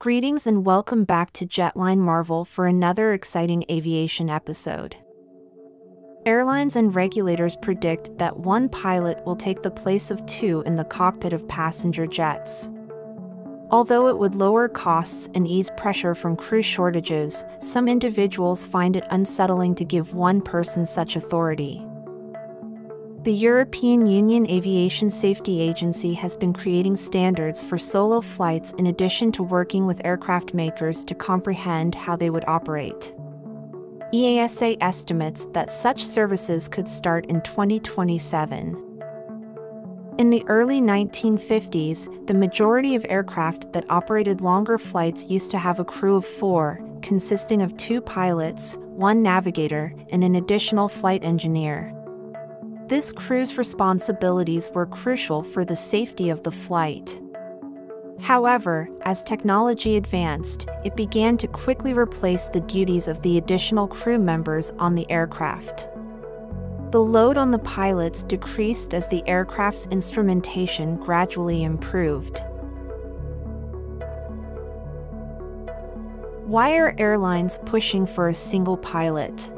Greetings and welcome back to Jetline Marvel for another exciting aviation episode. Airlines and regulators predict that one pilot will take the place of two in the cockpit of passenger jets. Although it would lower costs and ease pressure from crew shortages, some individuals find it unsettling to give one person such authority. The European Union Aviation Safety Agency has been creating standards for solo flights in addition to working with aircraft makers to comprehend how they would operate. EASA estimates that such services could start in 2027. In the early 1950s, the majority of aircraft that operated longer flights used to have a crew of four, consisting of two pilots, one navigator, and an additional flight engineer. This crew's responsibilities were crucial for the safety of the flight. However, as technology advanced, it began to quickly replace the duties of the additional crew members on the aircraft. The load on the pilots decreased as the aircraft's instrumentation gradually improved. Why are airlines pushing for a single pilot?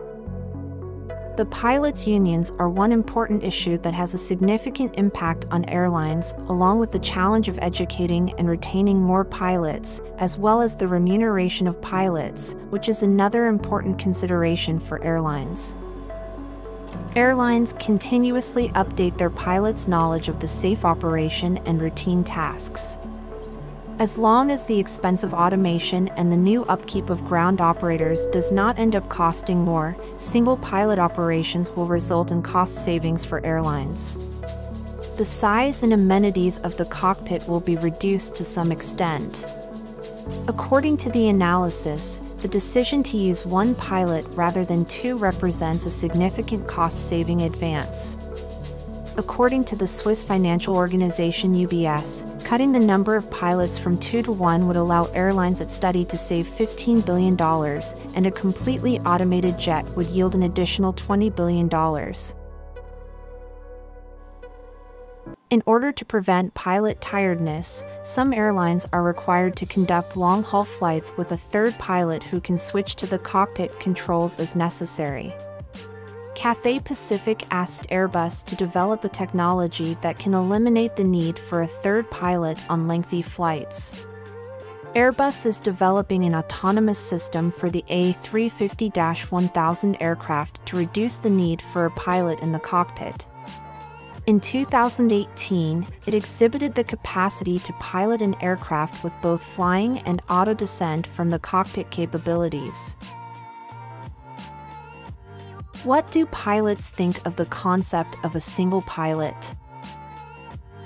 The pilots' unions are one important issue that has a significant impact on airlines, along with the challenge of educating and retaining more pilots, as well as the remuneration of pilots, which is another important consideration for airlines. Airlines continuously update their pilots' knowledge of the safe operation and routine tasks. As long as the expense of automation and the new upkeep of ground operators does not end up costing more, single pilot operations will result in cost savings for airlines. The size and amenities of the cockpit will be reduced to some extent. According to the analysis, the decision to use one pilot rather than two represents a significant cost saving advance. According to the Swiss financial organization UBS, cutting the number of pilots from two to one would allow airlines at study to save $15 billion, and a completely automated jet would yield an additional $20 billion. In order to prevent pilot tiredness, some airlines are required to conduct long haul flights with a third pilot who can switch to the cockpit controls as necessary. Cathay Pacific asked Airbus to develop a technology that can eliminate the need for a third pilot on lengthy flights. Airbus is developing an autonomous system for the A350 1000 aircraft to reduce the need for a pilot in the cockpit. In 2018, it exhibited the capacity to pilot an aircraft with both flying and auto descent from the cockpit capabilities. What do pilots think of the concept of a single pilot?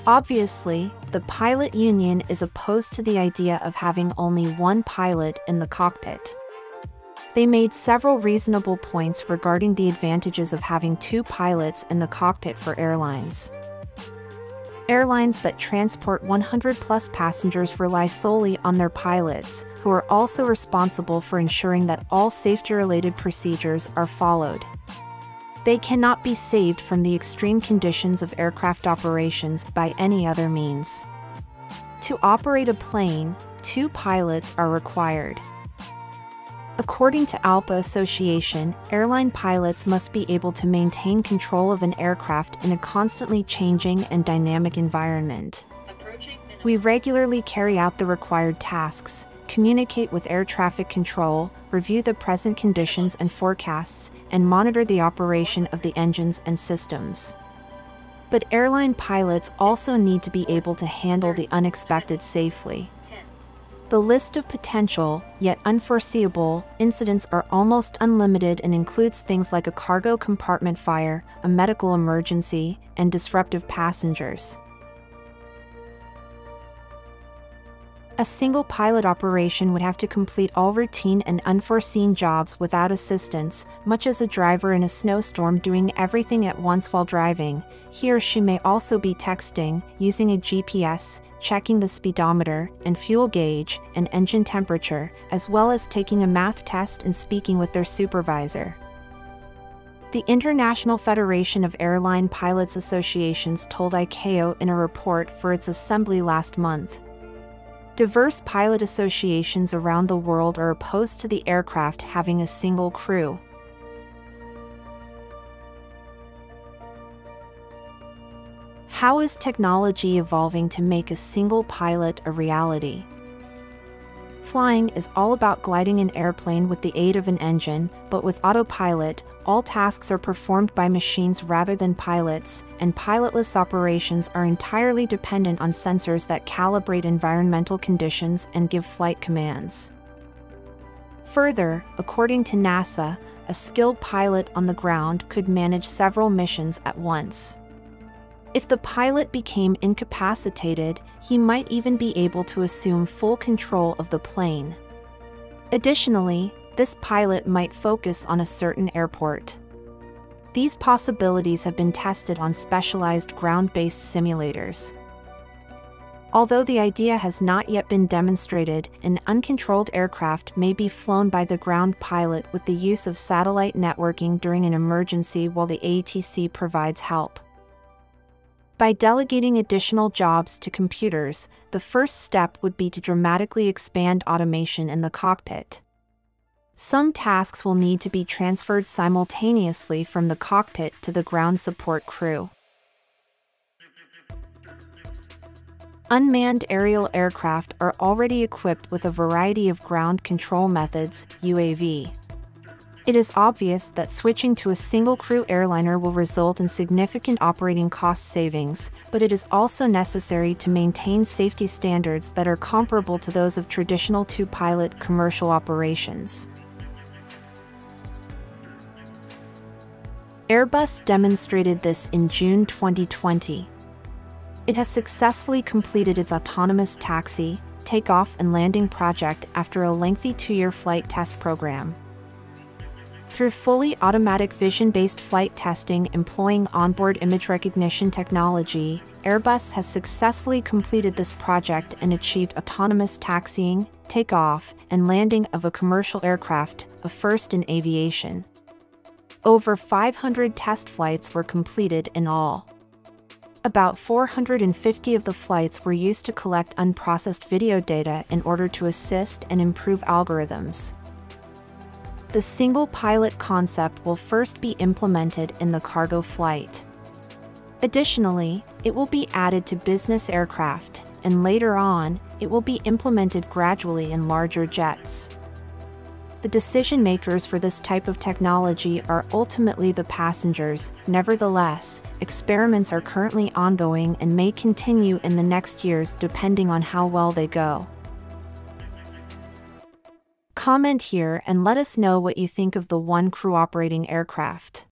Obviously, the pilot union is opposed to the idea of having only one pilot in the cockpit. They made several reasonable points regarding the advantages of having two pilots in the cockpit for airlines. Airlines that transport 100 plus passengers rely solely on their pilots, who are also responsible for ensuring that all safety related procedures are followed. They cannot be saved from the extreme conditions of aircraft operations by any other means. To operate a plane, two pilots are required. According to ALPA Association, airline pilots must be able to maintain control of an aircraft in a constantly changing and dynamic environment. We regularly carry out the required tasks, communicate with air traffic control, review the present conditions and forecasts, and monitor the operation of the engines and systems. But airline pilots also need to be able to handle the unexpected safely. The list of potential, yet unforeseeable, incidents are almost unlimited and includes things like a cargo compartment fire, a medical emergency, and disruptive passengers. A single pilot operation would have to complete all routine and unforeseen jobs without assistance, much as a driver in a snowstorm doing everything at once while driving. He or she may also be texting, using a GPS, checking the speedometer and fuel gauge and engine temperature, as well as taking a math test and speaking with their supervisor. The International Federation of Airline Pilots Associations told ICAO in a report for its assembly last month Diverse pilot associations around the world are opposed to the aircraft having a single crew. How is technology evolving to make a single pilot a reality? Flying is all about gliding an airplane with the aid of an engine, but with autopilot, all tasks are performed by machines rather than pilots, and pilotless operations are entirely dependent on sensors that calibrate environmental conditions and give flight commands. Further, according to NASA, a skilled pilot on the ground could manage several missions at once. If the pilot became incapacitated, he might even be able to assume full control of the plane. Additionally, this pilot might focus on a certain airport. These possibilities have been tested on specialized ground-based simulators. Although the idea has not yet been demonstrated, an uncontrolled aircraft may be flown by the ground pilot with the use of satellite networking during an emergency while the ATC provides help. By delegating additional jobs to computers, the first step would be to dramatically expand automation in the cockpit. Some tasks will need to be transferred simultaneously from the cockpit to the ground support crew. Unmanned aerial aircraft are already equipped with a variety of ground control methods, UAV. It is obvious that switching to a single crew airliner will result in significant operating cost savings, but it is also necessary to maintain safety standards that are comparable to those of traditional two pilot commercial operations. Airbus demonstrated this in June 2020. It has successfully completed its autonomous taxi, takeoff, and landing project after a lengthy two year flight test program. Through fully automatic vision-based flight testing employing onboard image recognition technology, Airbus has successfully completed this project and achieved autonomous taxiing, takeoff, and landing of a commercial aircraft, a first in aviation. Over 500 test flights were completed in all. About 450 of the flights were used to collect unprocessed video data in order to assist and improve algorithms the single pilot concept will first be implemented in the cargo flight. Additionally, it will be added to business aircraft, and later on, it will be implemented gradually in larger jets. The decision makers for this type of technology are ultimately the passengers. Nevertheless, experiments are currently ongoing and may continue in the next years depending on how well they go. Comment here and let us know what you think of the one crew operating aircraft.